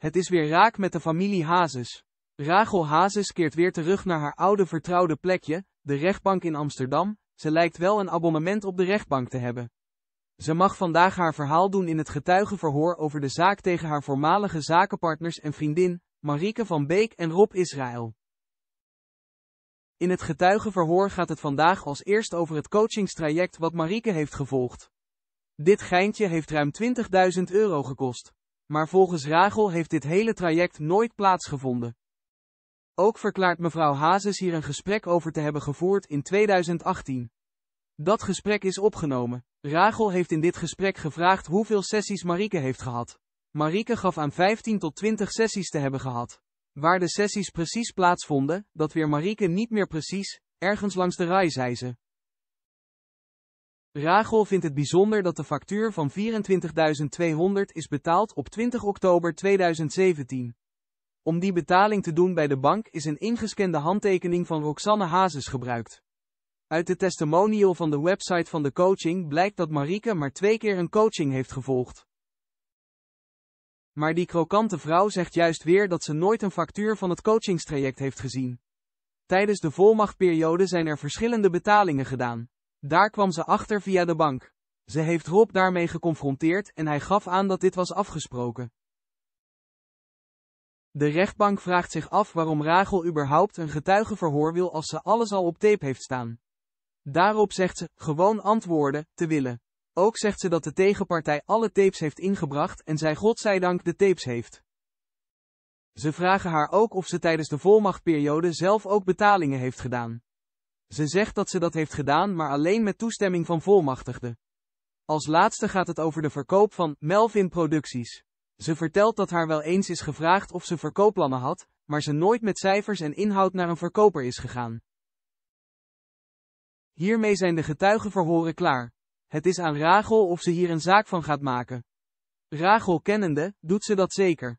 Het is weer raak met de familie Hazes. Rachel Hazes keert weer terug naar haar oude vertrouwde plekje, de rechtbank in Amsterdam. Ze lijkt wel een abonnement op de rechtbank te hebben. Ze mag vandaag haar verhaal doen in het getuigenverhoor over de zaak tegen haar voormalige zakenpartners en vriendin, Marieke van Beek en Rob Israël. In het getuigenverhoor gaat het vandaag als eerst over het coachingstraject wat Marieke heeft gevolgd. Dit geintje heeft ruim 20.000 euro gekost. Maar volgens Rachel heeft dit hele traject nooit plaatsgevonden. Ook verklaart mevrouw Hazes hier een gesprek over te hebben gevoerd in 2018. Dat gesprek is opgenomen. Rachel heeft in dit gesprek gevraagd hoeveel sessies Marieke heeft gehad. Marieke gaf aan 15 tot 20 sessies te hebben gehad. Waar de sessies precies plaatsvonden, dat weer Marieke niet meer precies, ergens langs de rij zei ze. Rachel vindt het bijzonder dat de factuur van 24.200 is betaald op 20 oktober 2017. Om die betaling te doen bij de bank is een ingescande handtekening van Roxanne Hazes gebruikt. Uit de testimonial van de website van de coaching blijkt dat Marieke maar twee keer een coaching heeft gevolgd. Maar die krokante vrouw zegt juist weer dat ze nooit een factuur van het coachingstraject heeft gezien. Tijdens de volmachtperiode zijn er verschillende betalingen gedaan. Daar kwam ze achter via de bank. Ze heeft Rob daarmee geconfronteerd en hij gaf aan dat dit was afgesproken. De rechtbank vraagt zich af waarom Rachel überhaupt een getuigenverhoor wil als ze alles al op tape heeft staan. Daarop zegt ze, gewoon antwoorden, te willen. Ook zegt ze dat de tegenpartij alle tapes heeft ingebracht en zij godzijdank de tapes heeft. Ze vragen haar ook of ze tijdens de volmachtperiode zelf ook betalingen heeft gedaan. Ze zegt dat ze dat heeft gedaan, maar alleen met toestemming van volmachtigden. Als laatste gaat het over de verkoop van Melvin Producties. Ze vertelt dat haar wel eens is gevraagd of ze verkoopplannen had, maar ze nooit met cijfers en inhoud naar een verkoper is gegaan. Hiermee zijn de getuigenverhoren klaar. Het is aan Rachel of ze hier een zaak van gaat maken. Rachel kennende, doet ze dat zeker.